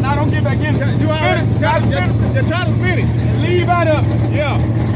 Now don't get back in. You already, Spin it. try, just, just try to spin it. And leave out of it. Yeah.